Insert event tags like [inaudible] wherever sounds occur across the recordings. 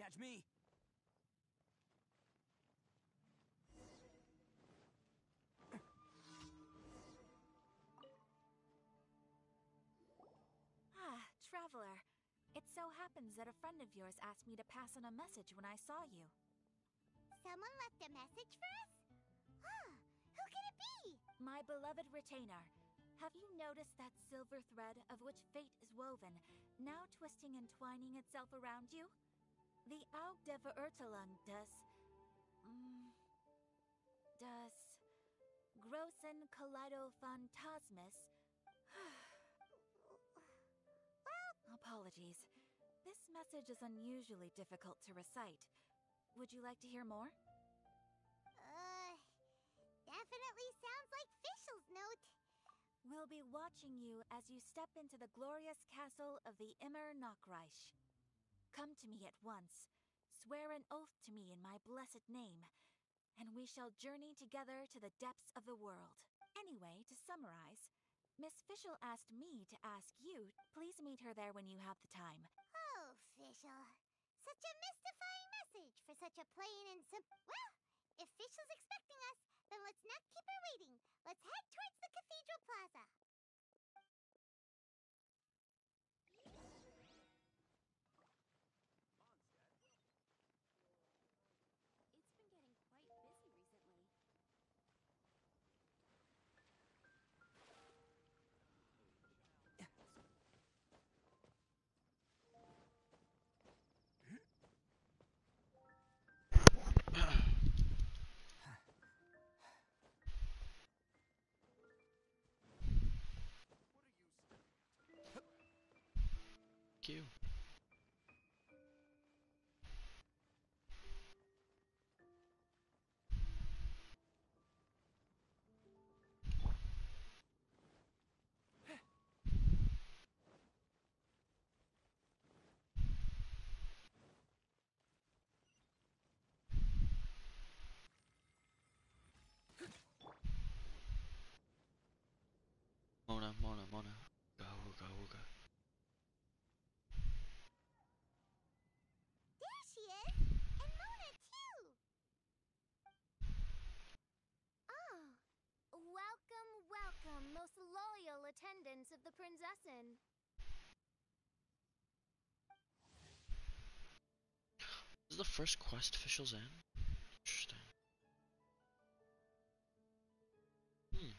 catch me. Ah, Traveler. It so happens that a friend of yours asked me to pass on a message when I saw you. Someone left a message for us? Huh, who could it be? My beloved retainer, have you noticed that silver thread of which fate is woven, now twisting and twining itself around you? The Aug de Verurtelung does. Mm, does. Grossen Kaleidophantasmus. [sighs] Apologies. This message is unusually difficult to recite. Would you like to hear more? Uh, definitely sounds like Fischl's note. We'll be watching you as you step into the glorious castle of the Immernachtreich. Come to me at once, swear an oath to me in my blessed name, and we shall journey together to the depths of the world. Anyway, to summarize, Miss Fischl asked me to ask you, please meet her there when you have the time. Oh, Fischl. Such a mystifying message for such a plain and simple. Well, if Fischl's expecting us, then let's not Q. Mona, Mona, Mona. Ooga, ooga, ooga. There she is! And Mona, too! Oh, welcome, most loyal attendants of the Prinzessin. This is the first quest officials in? Interesting. Hmm.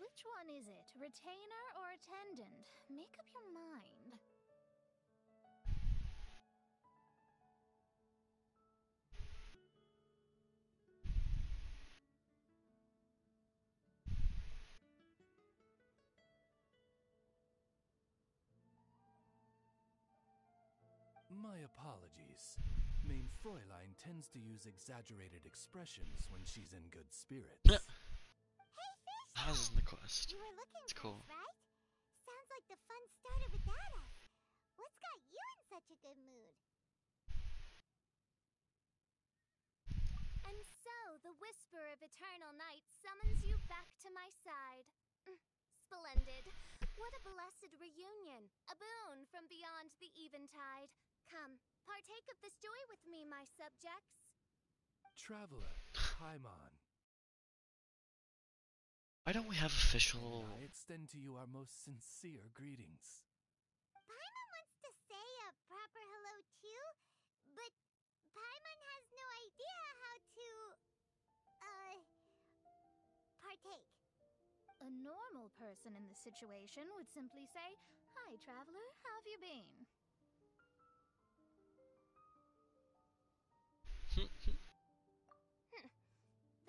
Which one is it, retainer or attendant? Make up your mind. My apologies. Mein Fräulein tends to use exaggerated expressions when she's in good spirits. Yeah. Hey, Fischl! How's in the quest? You were looking It's cool. us, right? Sounds like the fun started without us. What's got you in such a good mood? And so, the Whisper of Eternal Night summons you back to my side. Mm, Splendid. What a blessed reunion. A boon from beyond the eventide. Come, partake of this joy with me, my subjects. Traveler, Paimon, Why don't we have official? I extend to you our most sincere greetings. Paimon wants to say a proper hello too, but Paimon has no idea how to, uh, partake. A normal person in this situation would simply say, Hi, traveler, how have you been?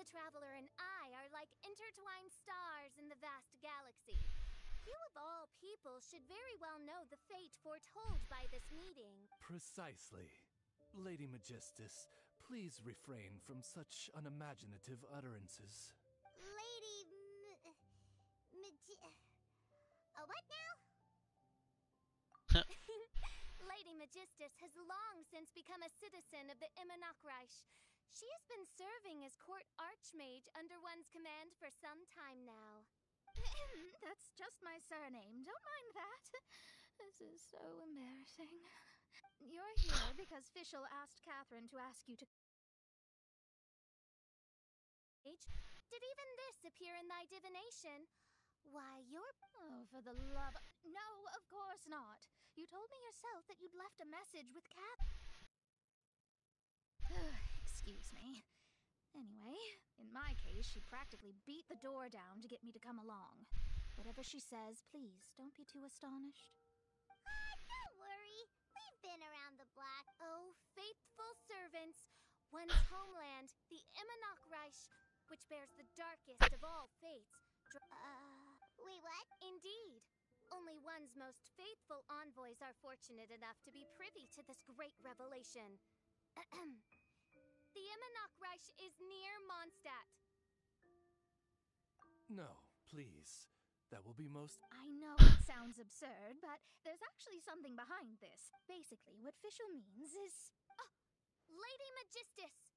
Traveler and I are like intertwined stars in the vast galaxy. You of all people should very well know the fate foretold by this meeting. Precisely. Lady Megistus, please refrain from such unimaginative utterances. Lady M- Magi- uh, what now? [laughs] [laughs] Lady Megistus has long since become a citizen of the Immernachtreich. She has been serving as court archmage under one's command for some time now. [clears throat] That's just my surname. Don't mind that. This is so embarrassing. You're here because Fischl asked Catherine to ask you to. Did even this appear in thy divination? Why, you're Oh, for the love. No, of course not. You told me yourself that you'd left a message with Cat. Excuse me. Anyway, in my case, she practically beat the door down to get me to come along. Whatever she says, please don't be too astonished. Ah, don't worry. We've been around the block. Oh, faithful servants, one's [coughs] homeland, the Immernachtreich, which bears the darkest of all fates. Uh, wait, what? Indeed. Only one's most faithful envoys are fortunate enough to be privy to this great revelation. [clears throat] the Immernachtreich is near Mondstadt. No, please. That will be most. I know it sounds absurd, but there's actually something behind this. Basically, what Fischl means is. Oh, Lady Megistus!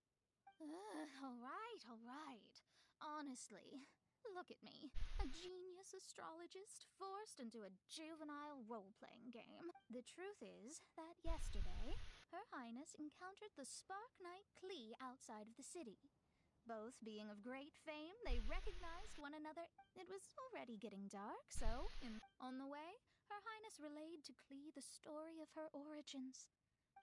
Ugh, all right, all right. Honestly, look at me. A genius astrologist forced into a juvenile role playing game. The truth is that yesterday, Her Highness encountered the Spark Knight Klee outside of the city. Both being of great fame, they recognized one another. It was already getting dark, so, in, on the way, Her Highness relayed to Klee the story of her origins.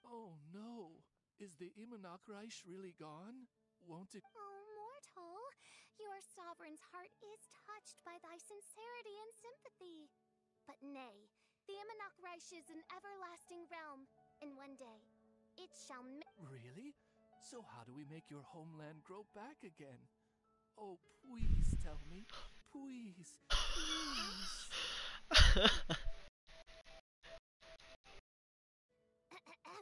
Oh no! Is the Immernachtreich really gone? Won't it? Oh, mortal, your sovereign's heart is touched by thy sincerity and sympathy. But nay, the Immernachtreich is an everlasting realm, and one day it shall. Ma- Really? So, how do we make your homeland grow back again? Oh, please tell me. Please. Please. [laughs]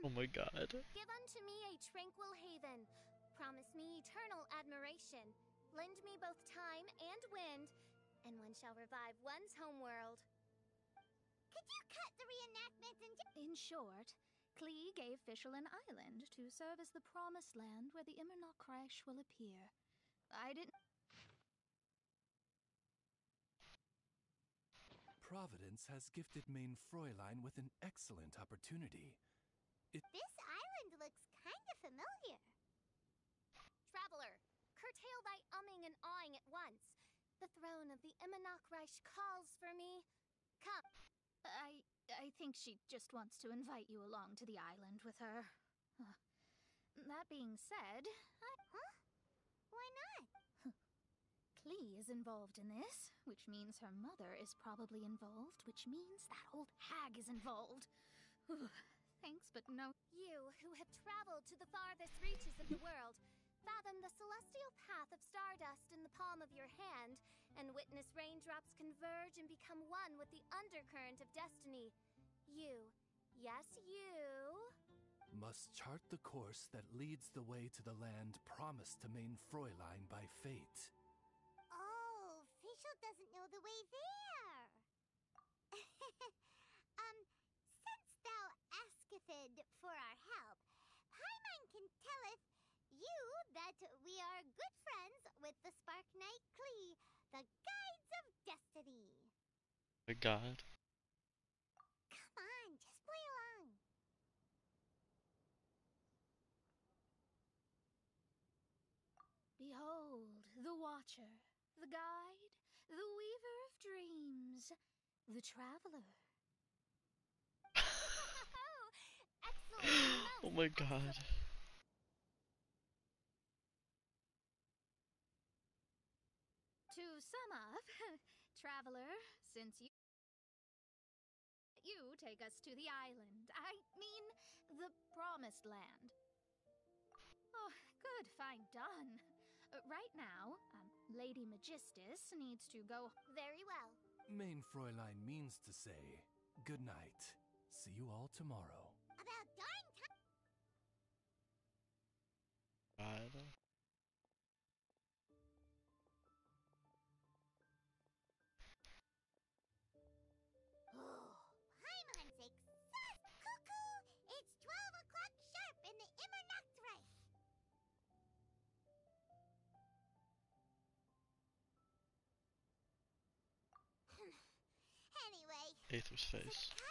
Oh my god. Give unto me a tranquil haven. Promise me eternal admiration. Lend me both time and wind, and one shall revive one's homeworld. Could you cut the reenactment and just... In short, Klee gave Fischl an island to serve as the promised land where the Immernach will appear. I didn't. Providence has gifted Mein Fräulein with an excellent opportunity. This island looks kind of familiar. Traveler, curtail thy umming and awing at once. The throne of the Immernachtreich calls for me. Come, I. I think she just wants to invite you along to the island with her. [sighs] That being said, I. Huh? Why not? [laughs] Klee is involved in this, which means her mother is probably involved, which means that old hag is involved. [sighs] Thanks, but no. you who have traveled to the farthest reaches of the world, fathom the celestial path of stardust in the palm of your hand, and witness raindrops converge and become one with the undercurrent of destiny. You, yes, you. Must chart the course that leads the way to the land promised to Mein Fräulein by fate. Oh, Fischl doesn't know the way there. [laughs] um, since thou askethid for our help, Paimon can telleth you that we are good friends with the Spark Knight Klee, the Guides of Destiny. My god. Come on, just play along. Behold, the Watcher, the Guide, the Weaver of Dreams, the Traveler. [laughs] Oh! [gasps] Oh my god. To sum up, Traveler, since you. You take us to the island. I mean, the Promised Land. Oh, good, fine, done. Uh, right now, um, Lady Megistus needs to go. Very well. Mein Fräulein means to say, good night. See you all tomorrow. About darn time. Aether's face.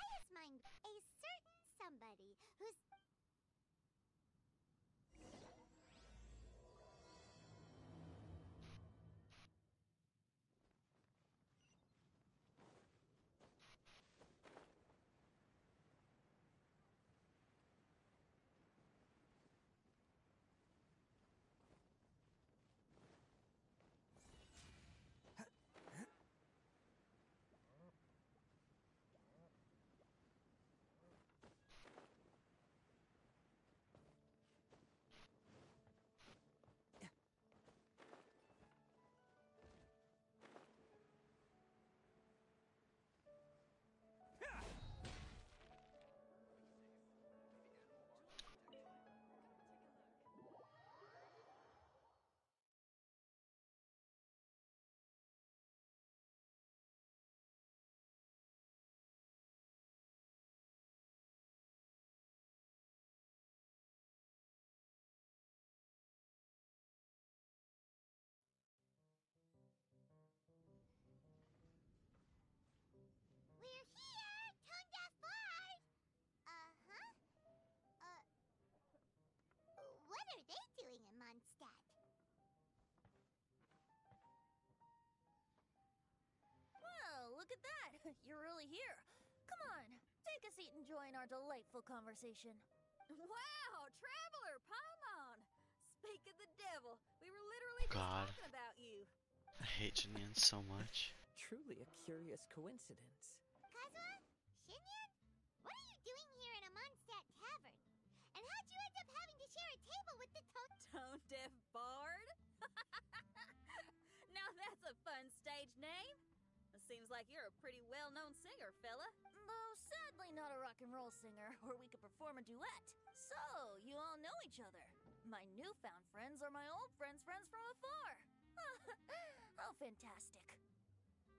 You're really here. Come on, take a seat and join our delightful conversation. Wow, Traveler, Paimon! Speak of the devil, we were literally just God. talking about you. I hate Xinyan so much. [laughs] Truly a curious coincidence. Kazuha? Xinyan? What are you doing here in a Mondstadt tavern? And how'd you end up having to share a table with the to- Tone Deaf Bard? [laughs] now that's a fun stage name. It seems like you're a pretty well known singer, fella. Though sadly not a rock and roll singer, or we could perform a duet. So, you all know each other. My newfound friends are my old friends' friends from afar. How [laughs] fantastic.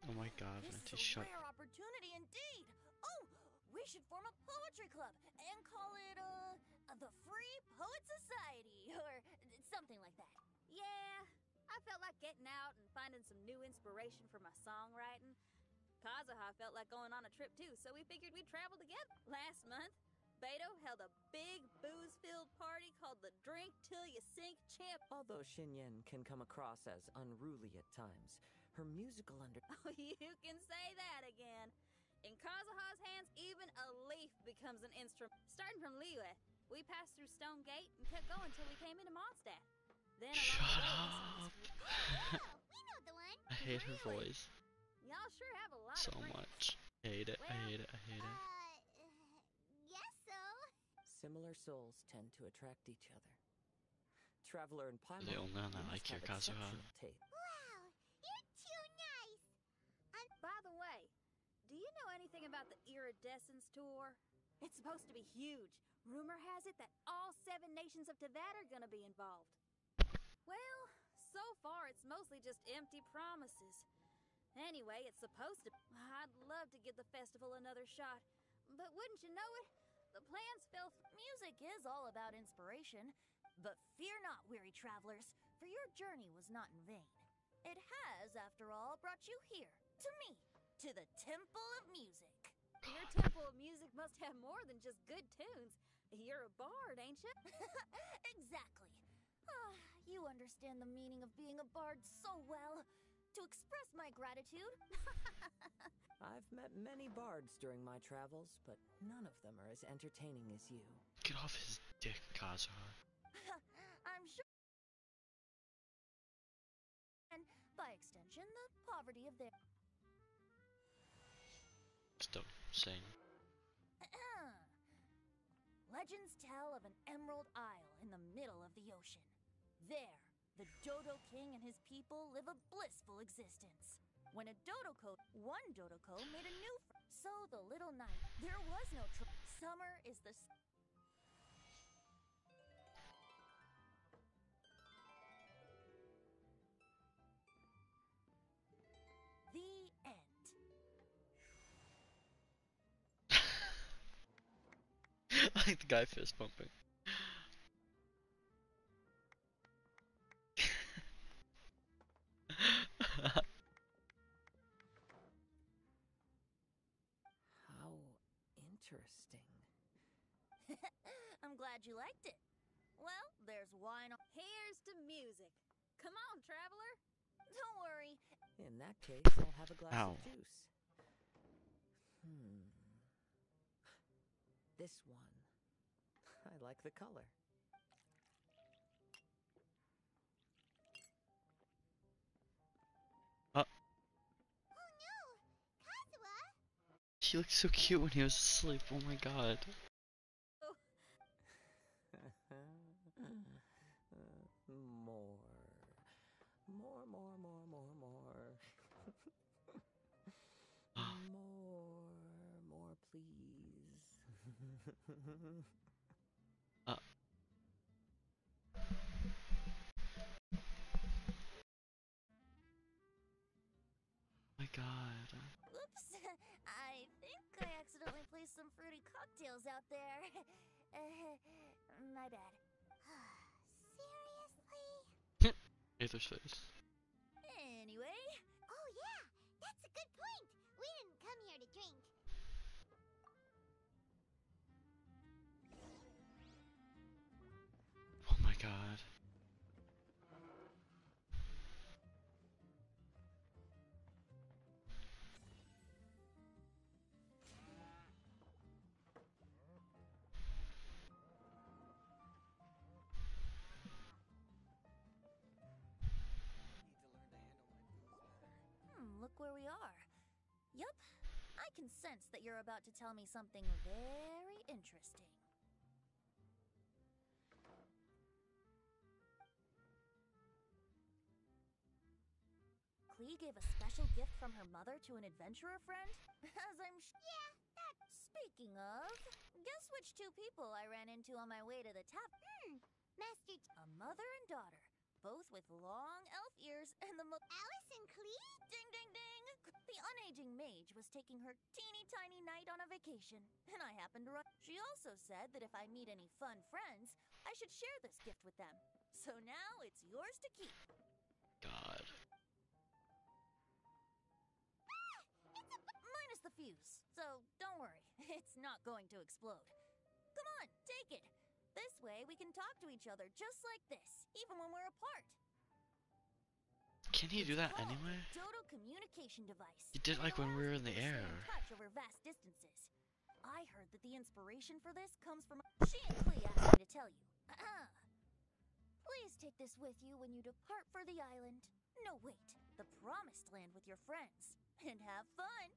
Oh my god, This Venti, is a shut rare opportunity indeed. Oh, we should form a poetry club and call it uh the Free Poet Society [laughs] or something like that. Yeah, I felt like getting out and finding some new inspiration for my songwriting. Kazuha felt like going on a trip too, so we figured we'd travel together. Last month, Beto held a big booze-filled party called the Drink Till You Sink Champ. Although Xinyan can come across as unruly at times, her musical under [laughs] Oh, you can say that again. In Kazuha's hands, even a leaf becomes an instrument. Starting from Liyue, we passed through Stone Gate and kept going till we came into Mondstadt. Then along Shut the [laughs] way, I hate her voice Y'all sure have a lot so of much. I hate it, I hate it, I hate it. Uh, yes, so. similar souls tend to attract each other. Traveler and Paimon The only one I like must here, Kazuha. exceptional. Wow, you're too nice. And by the way, do you know anything about the Iridescence Tour? It's supposed to be huge. Rumor has it that all seven nations of Teyvat are gonna be involved. Well, so far it's mostly just empty promises. Anyway, it's supposed to. I'd love to give the festival another shot, but wouldn't you know it? The plans fell. Music is all about inspiration, but fear not, weary travelers, for your journey was not in vain. It has, after all, brought you here, to me, to the Temple of Music. Your Temple of Music must have more than just good tunes. You're a bard, ain't you? [laughs] [laughs] exactly. [sighs] Ah, you understand the meaning of being a bard so well. To express my gratitude, [laughs] I've met many bards during my travels, but none of them are as entertaining as you. Get off his dick, Kazuha. [laughs] I'm sure. And by extension, the poverty of their. Stop saying. [clears throat] Legends tell of an emerald isle in the middle of the ocean. There, the Dodo King and his people live a blissful existence. When a dodo Dodoco, one dodo Dodoco made a new friend. so the little knight, there was no tr- summer is the The end. I [laughs] like the guy fist pumping. Interesting. [laughs] I'm glad you liked it. Well, there's wine. on- Here's to music. Come on, traveler. Don't worry. In that case, I'll have a glass Ow. of juice. Hmm. This one. [laughs] I like the color. He looked so cute when he was asleep. Oh my god. more. More, more, more, more, more. more, more, please. [laughs] god. Oops. [laughs] I think I accidentally placed some fruity cocktails out there. Uh, [laughs] my bad. [sighs] Seriously? [laughs] Aether's face. Anyway, Oh yeah, that's a good point. We didn't come here to drink. Oh my god. Can sense that you're about to tell me something very interesting. Klee gave a special gift from her mother to an adventurer friend? [laughs] As I'm sh- Yeah, that. Speaking of, guess which two people I ran into on my way to the tap? Hmm. Master A mother and daughter, both with long elf ears and the mo- Alice and Klee? Ding ding ding! The unaging mage was taking her teeny tiny knight on a vacation, and I happened to run. She also said that if I meet any fun friends, I should share this gift with them. So now it's yours to keep. God. Ah, minus the fuse, so don't worry, [laughs] it's not going to explode. Come on, take it. This way we can talk to each other just like this, even when we're apart. Can he do that anyway? Dodo communication device. He did like when we were in the people to stay air. touch over vast distances. I heard that the inspiration for this comes from she and Klee asked me to tell you. Uh-huh. Please take this with you when you depart for the island. No, wait, the promised land with your friends. And have fun.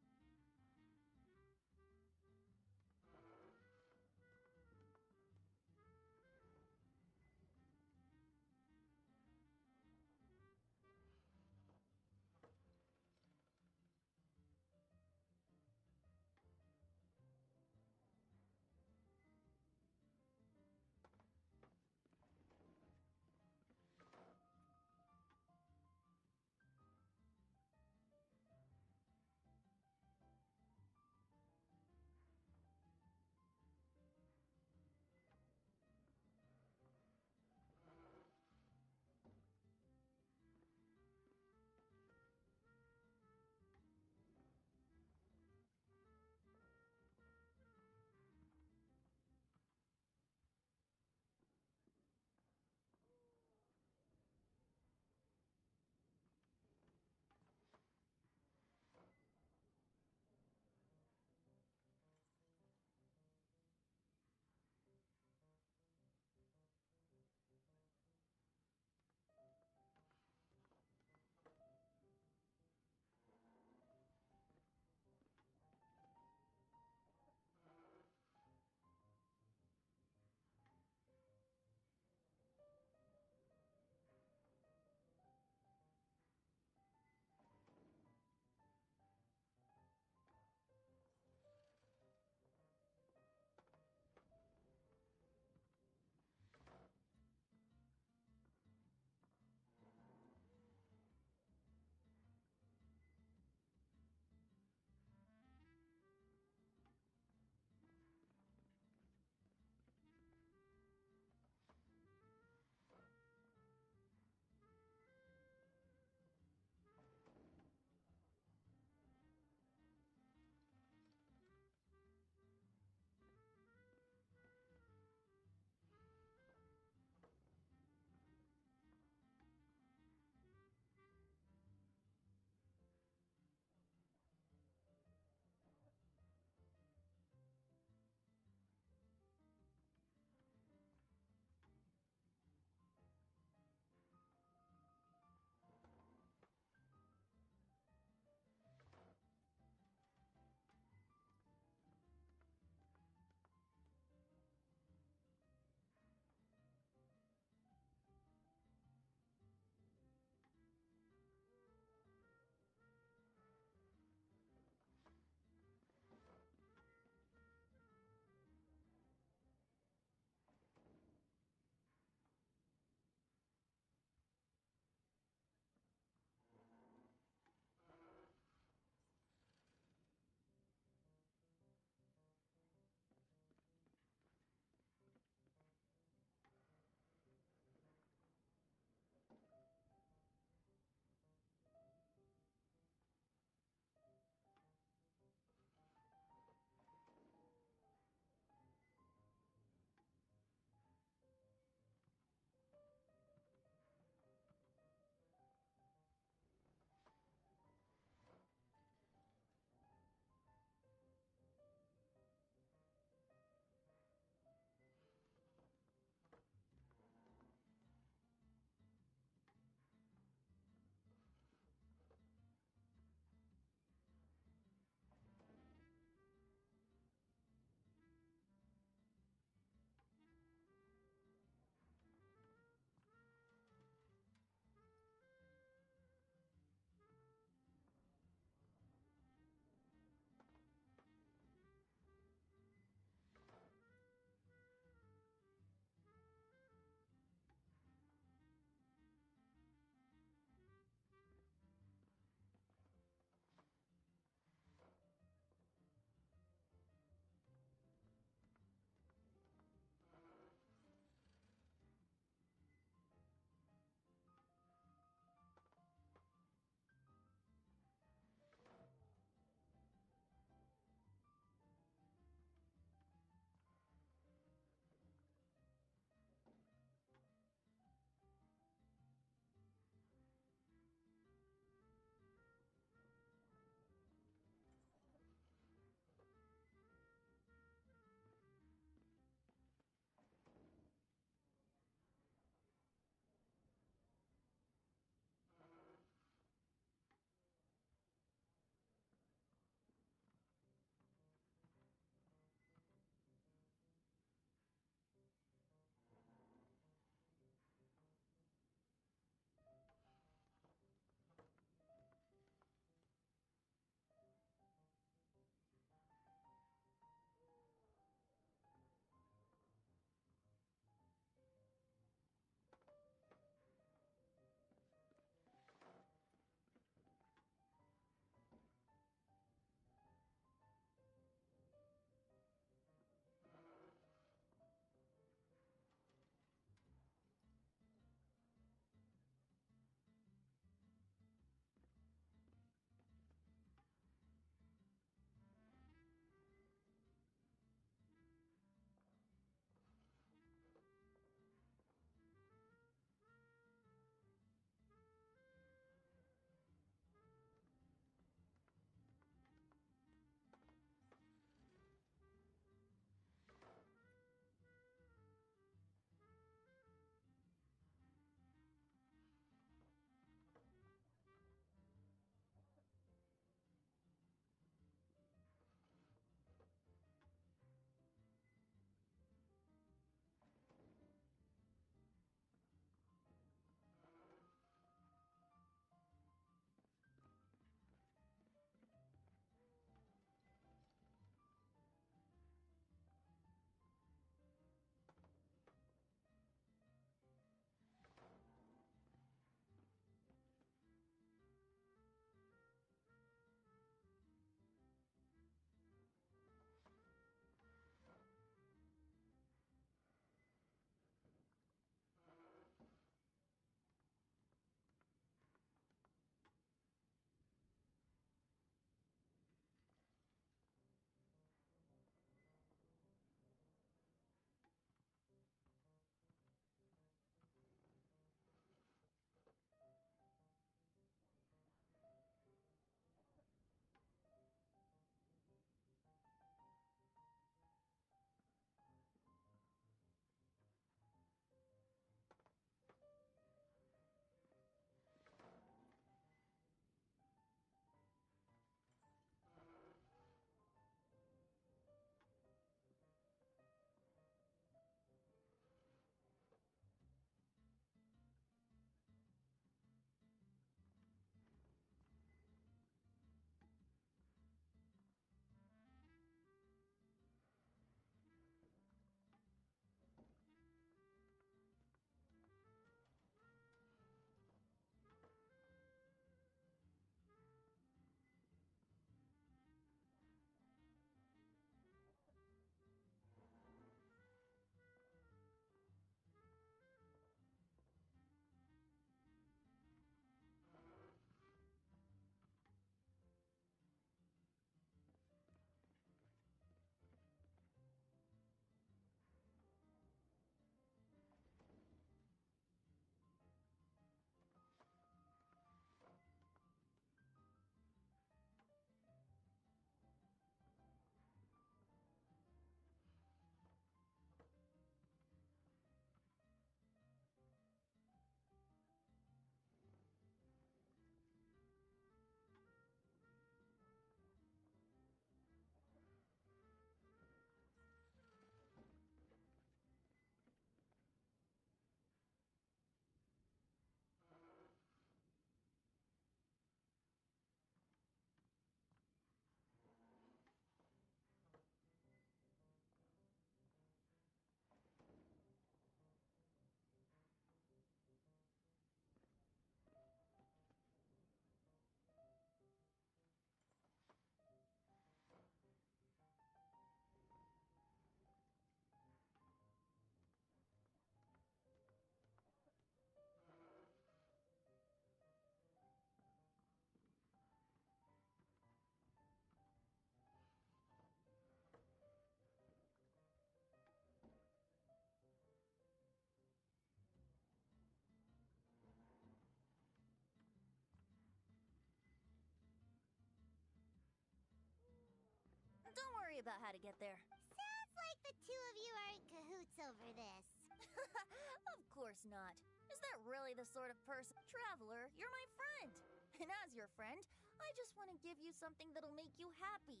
About how to get there. Sounds like the two of you are in cahoots over this. [laughs] of course not. Is that really the sort of person? Traveler, you're my friend. And as your friend, I just want to give you something that'll make you happy.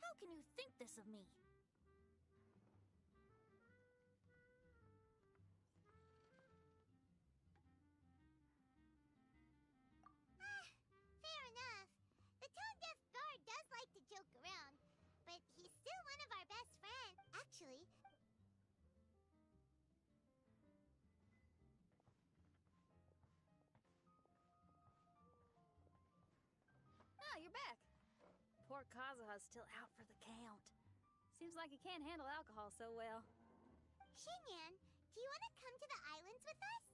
How can you think this of me? Kazuha's still out for the count. Seems like he can't handle alcohol so well. Xinyan, do you want to come to the islands with us?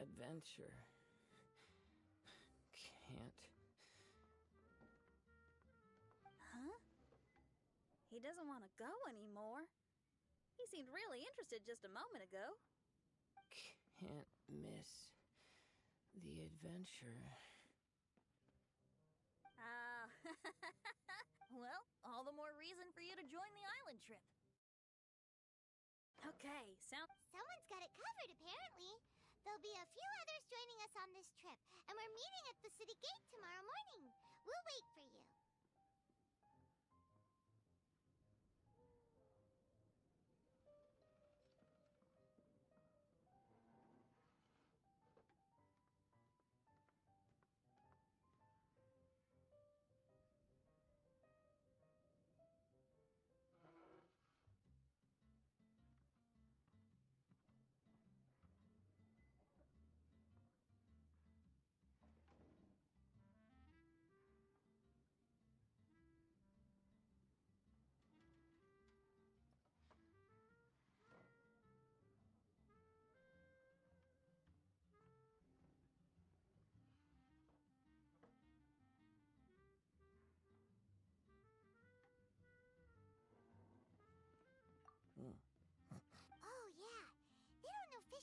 Adventure. Can't. Huh? He doesn't want to go anymore. He seemed really interested just a moment ago. Can't miss the adventure. Ah. [laughs] well, all the more reason for you to join the island trip. Okay, sound. Someone's got it covered, apparently. There'll be a few others joining us on this trip, and we're meeting at the city gate tomorrow morning. We'll wait for you.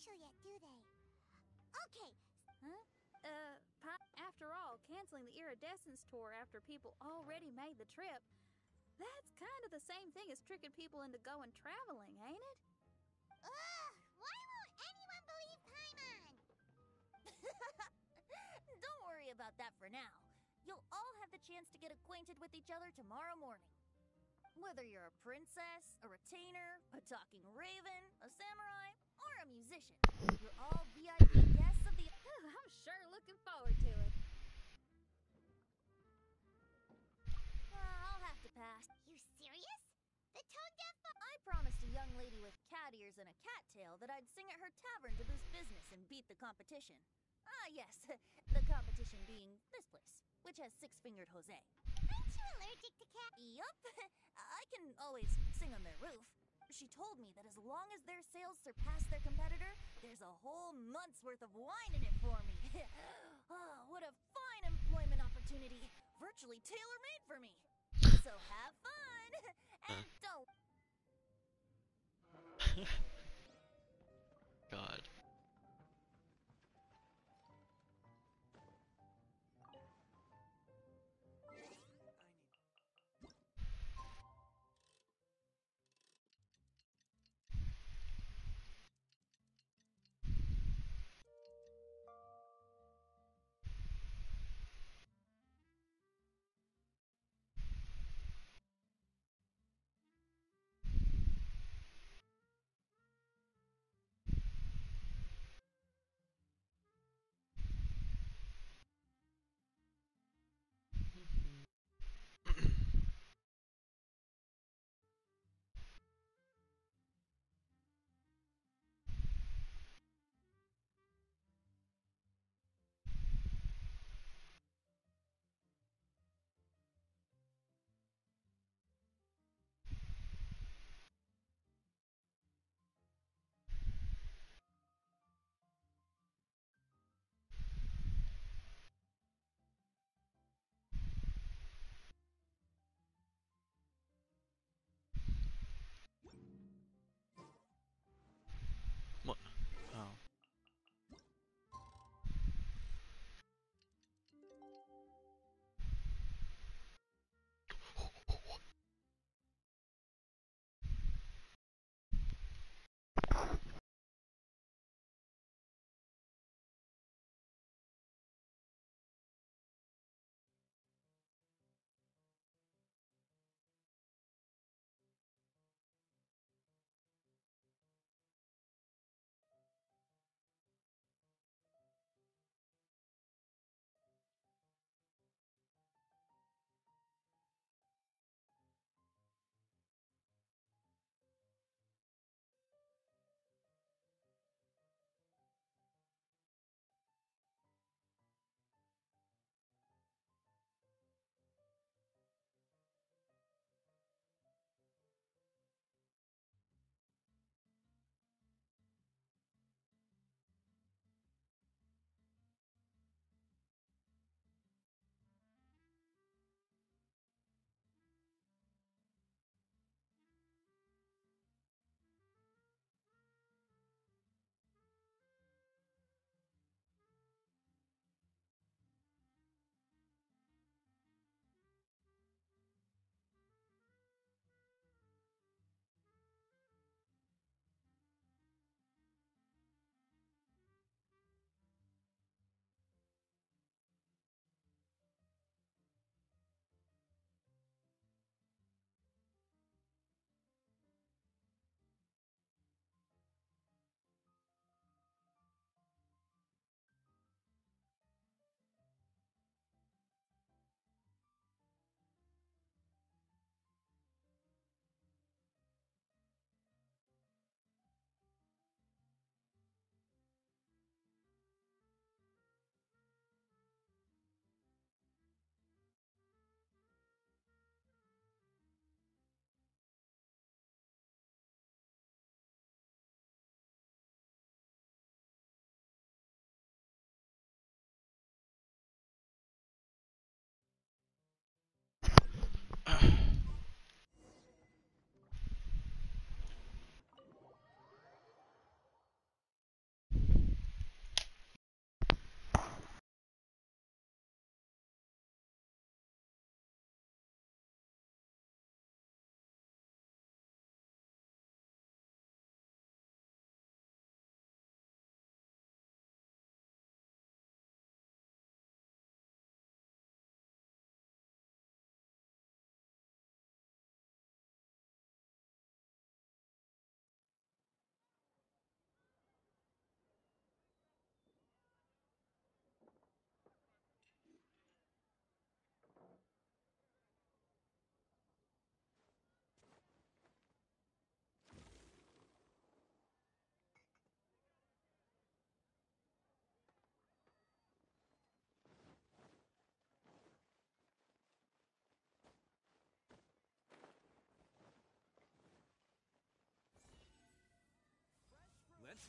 Official yet, do they? Okay, Uh, after all, canceling the iridescence tour after people already made the trip, that's kind of the same thing as tricking people into going traveling, ain't it? ugh, why won't anyone believe Paimon? [laughs] Don't worry about that for now. You'll all have the chance to get acquainted with each other tomorrow morning. Whether you're a princess, a retainer, a talking raven, a samurai, a musician, you're all VIP guests of the. [laughs] I'm sure looking forward to it. Uh, I'll have to pass. You serious? The tone deaf I promised a young lady with cat ears and a cat tail that I'd sing at her tavern to boost business and beat the competition. Ah, yes, [laughs] the competition being this place, which has six fingered Jose. Aren't you allergic to cats? Yup, [laughs] I can always sing on their roof. She told me that as long as their sales surpass their competitor, there's a whole month's worth of wine in it for me. [laughs] oh, what a fine employment opportunity! Virtually tailor made for me. So have fun! [laughs] and don't. [laughs]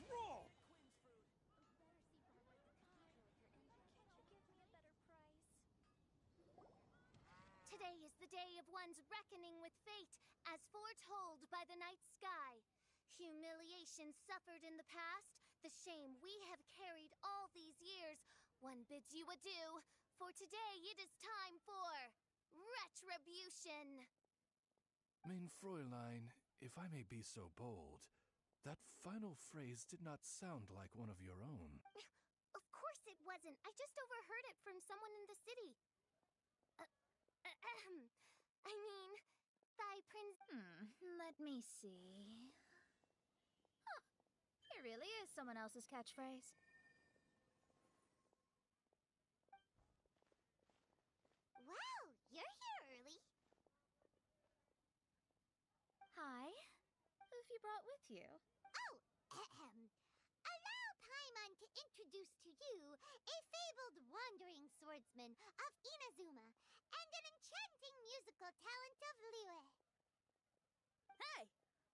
What's? Today is the day of one's reckoning with fate, as foretold by the night sky. Humiliation suffered in the past, the shame we have carried all these years, one bids you adieu, for today it is time for retribution. Mein Fräulein, if I may be so bold, that final phrase did not sound like one of your own. [laughs] Of course it wasn't. I just overheard it from someone in the city. Uh, ahem. I mean, thy prince. Hmm, let me see. Huh, it really is someone else's catchphrase. Wow, you're here early. Hi. Who have you brought with you? Ahem. Allow Paimon to introduce to you a fabled wandering swordsman of Inazuma and an enchanting musical talent of Liyue. Hey,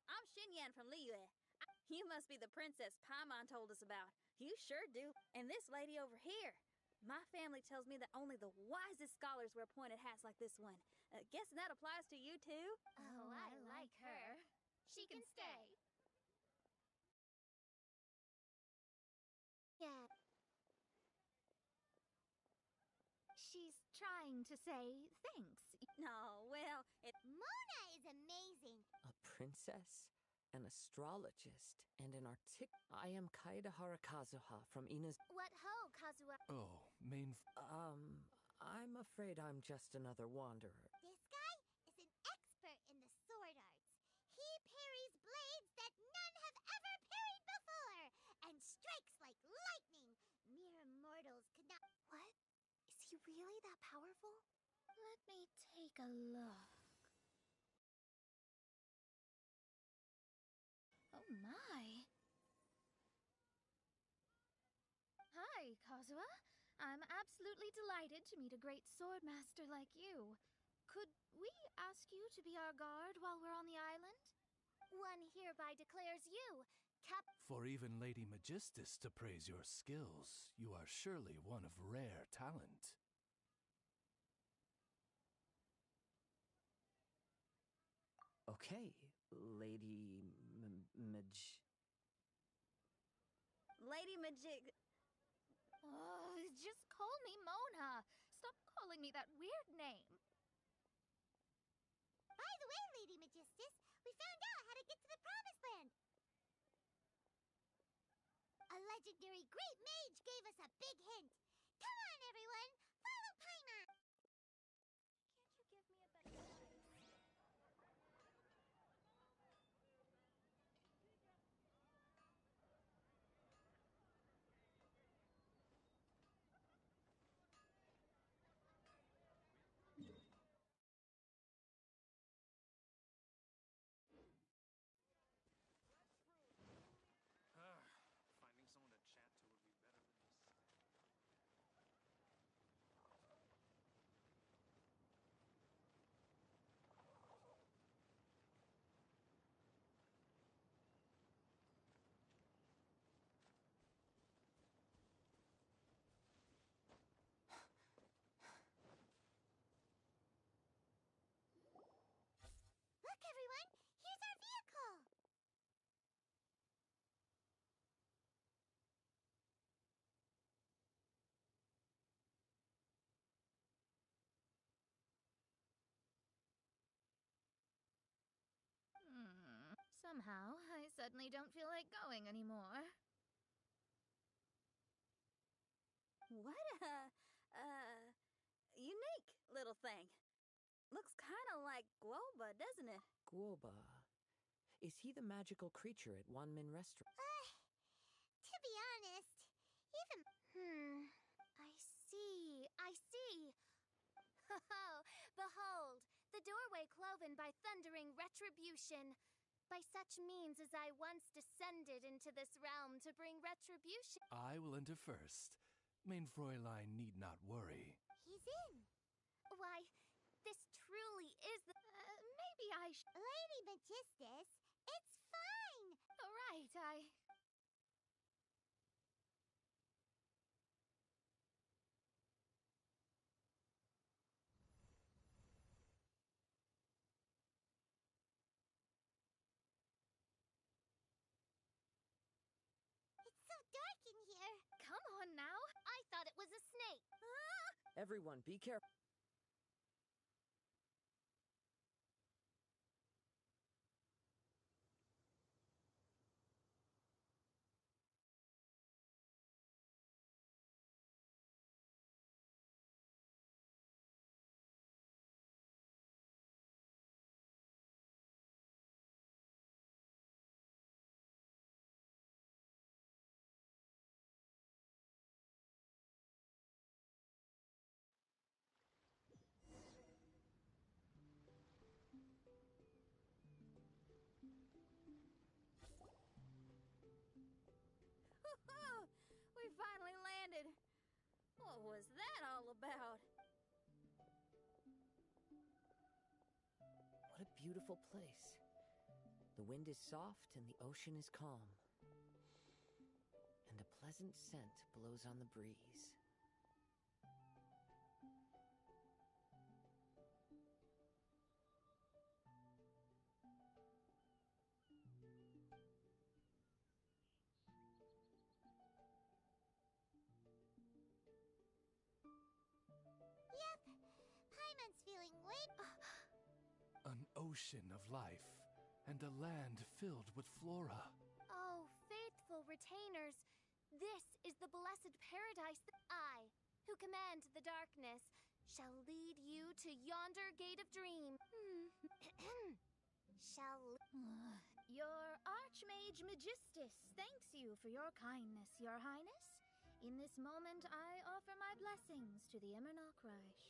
I'm Xinyan from Liyue. I- You must be the princess Paimon told us about. You sure do. And this lady over here. My family tells me that only the wisest scholars wear pointed hats like this one. Uh, guessing that applies to you too? Oh, I like her. She can stay. Yeah. She's trying to say thanks. No, well, it. Mona is amazing. A princess, an astrologist, and an artic. I am Kaedehara Kazuha from Inaz. What ho, Kazuha? Oh, Main. F- Um, I'm afraid I'm just another wanderer. That powerful? Let me take a look. Oh my. Hi, Kazuha. I'm absolutely delighted to meet a great sword master like you. Could we ask you to be our guard while we're on the island? One hereby declares you, Cap. For even Lady Megistus to praise your skills, you are surely one of rare talent. Okay, Lady M- Maj. Lady Majig. Oh, just call me Mona. Stop calling me that weird name. By the way, Lady Megistus, we found out how to get to the Promised Land. A legendary great mage gave us a big hint. Come on, everyone, follow Paimon. Can't you give me a better advice? Finding someone to chat to would be better than this. Look, everyone, here's our vehicle. Hmm. Somehow, I suddenly don't feel like going anymore. What a. Uh. unique little thing. Looks kind of like Guoba, doesn't it? Guoba. Is he the magical creature at Wanmin Restaurant? [sighs] To be honest, even Hmm. I see. I see. [laughs] Oh, behold, the doorway cloven by thundering retribution. By such means as I once descended into this realm to bring retribution. I will enter first. Mein Fräulein need not worry. he's in. Why, this truly is the. Uh, maybe I sh- Lady Megistus, it's fine! Alright, I... It's so dark in here! Come on now! I thought it was a snake! [gasps] Everyone, be careful. What was that all about? What a beautiful place. The wind is soft and the ocean is calm. And a pleasant scent blows on the breeze. Ocean of life, and a land filled with flora. Oh, faithful retainers, this is the blessed paradise that I, who command the darkness, shall lead you to yonder gate of dream. [coughs] shall. [sighs] Your Archmage Megistus thanks you for your kindness, Your Highness. In this moment, I offer my blessings to the Immernachtreich.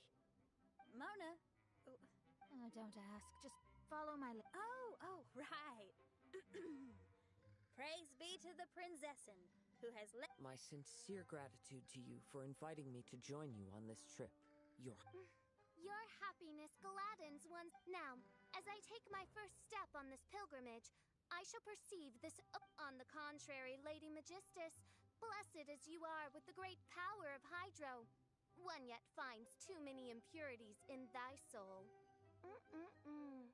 Mona. Oh, don't ask. Just follow my. Li- Oh, oh, right. [clears throat] Praise be to the Prinzessin, who has let. My sincere gratitude to you for inviting me to join you on this trip. Your [sighs] Your happiness gladdens one's. Now, as I take my first step on this pilgrimage, I shall perceive this. Oh, on the contrary, Lady Megistus, blessed as you are with the great power of Hydro, one yet finds too many impurities in thy soul. Mm-mm-mm.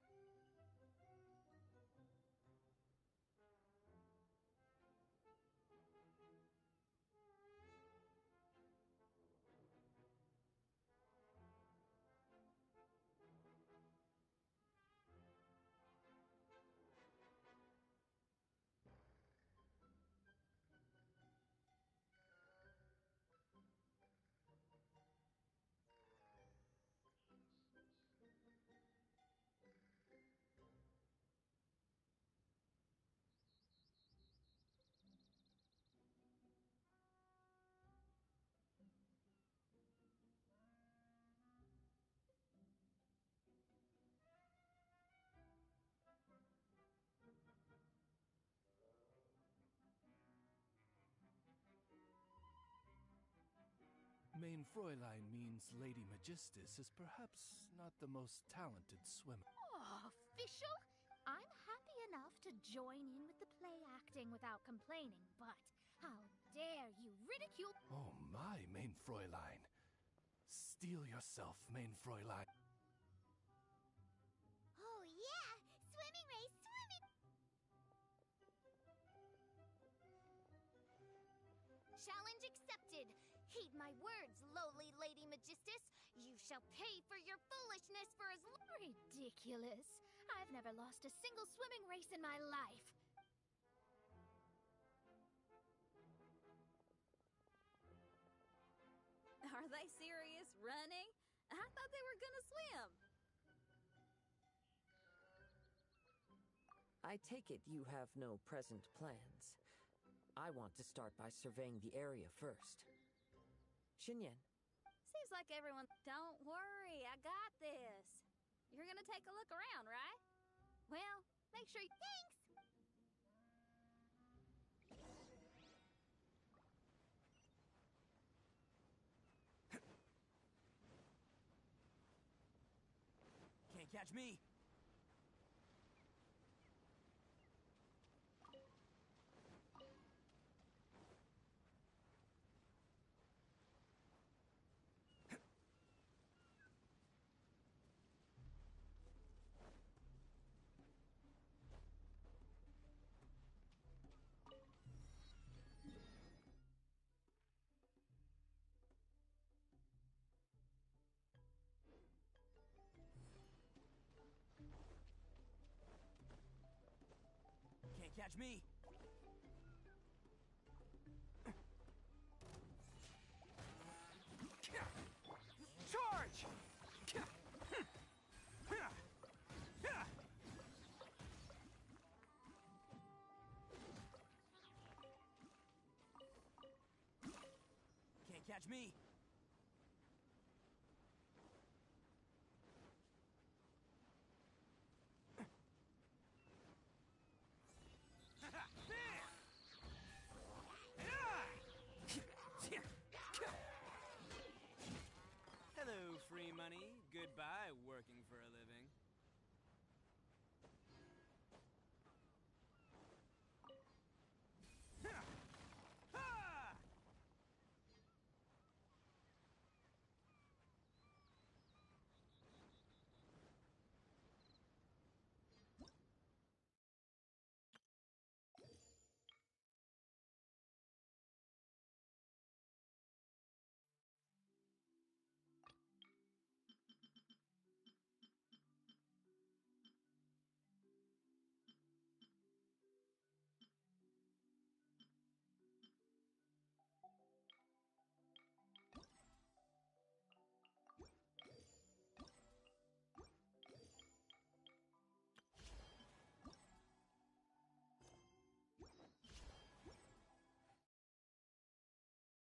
Mein Fräulein means Lady Megistus is perhaps not the most talented swimmer. Oh, official? I'm happy enough to join in with the play acting without complaining, but how dare you ridicule. Oh my, Mein Fräulein. Steel yourself, Mein Fräulein. Oh, yeah! Swimming race, swimming! Challenge accepted. Heed my words, lowly Lady Megistus. You shall pay for your foolishness for as long. Ridiculous. I've never lost a single swimming race in my life. Are they serious? Running? I thought they were gonna swim. I take it you have no present plans. I want to start by surveying the area first. Xinyan, Seems like everyone. Don't worry, I got this. You're gonna take a look around, right? Well, make sure you. Thanks! Can't catch me. Catch me. Charge! Can't catch me.